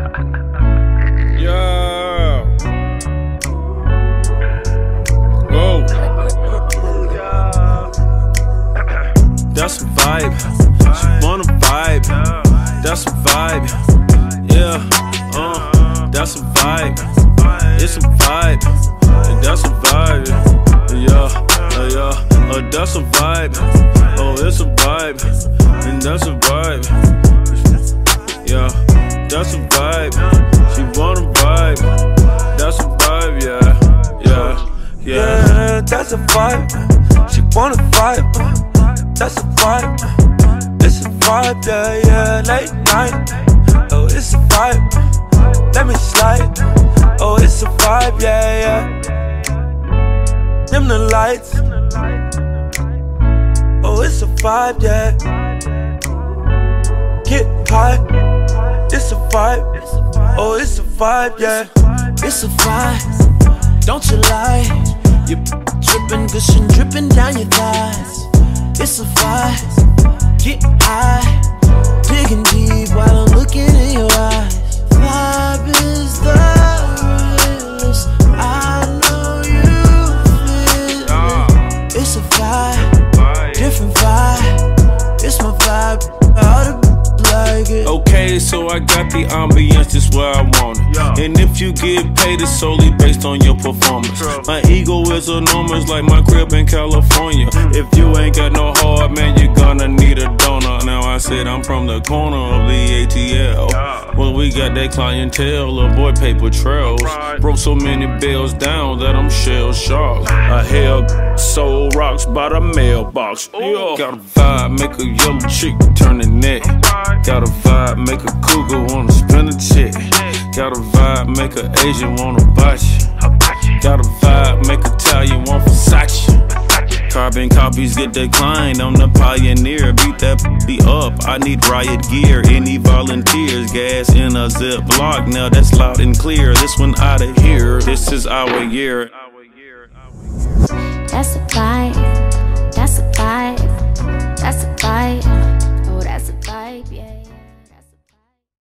yeah. Go. That's a vibe. She wanna vibe. That's a vibe. Yeah. Uh. That's a vibe. It's a vibe. And that's a vibe. Yeah. Uh, yeah. Uh, that's a vibe. Oh, it's a vibe. And that's a vibe. Yeah. That's a vibe. She wanna vibe. That's a vibe. Yeah. Yeah. Yeah. Yeah, that's a vibe. She wanna vibe. That's a vibe. It's a vibe, yeah, yeah. Late night. Oh, it's a vibe. Let me slide. Oh, it's a vibe, yeah, yeah. Dim the lights. Oh, it's a vibe, yeah. Get high. It's a vibe. Oh, it's a vibe, yeah. It's a vibe, don't you lie. You dripping, gushing, dripping down your thighs. It's a vibe, get high, digging deep while I'm looking in your eyes. Vibe is the realest. I know you feel it. It's a vibe, Okay, so I got the ambience just where I want it. Yeah. And if you get paid, it's solely based on your performance. My ego is enormous, like my crib in California. Hmm. If you ain't got no heart, man, you're gonna need a donor. Now I said I'm from the corner of the ATL. We got that clientele, little boy paper trails. Broke so many bills down that I'm shell shocked. I held soul rocks by the mailbox. Yeah. Got a vibe, make a yellow chick turn the neck. Got a vibe, make a cougar wanna spin a check. Got a vibe, make a Asian wanna bite Carbon copies get declined. I'm the pioneer. Beat that be up. I need riot gear. Any volunteers? Gas in a Ziploc. Now that's loud and clear. This one out of here. This is our year. That's a vibe.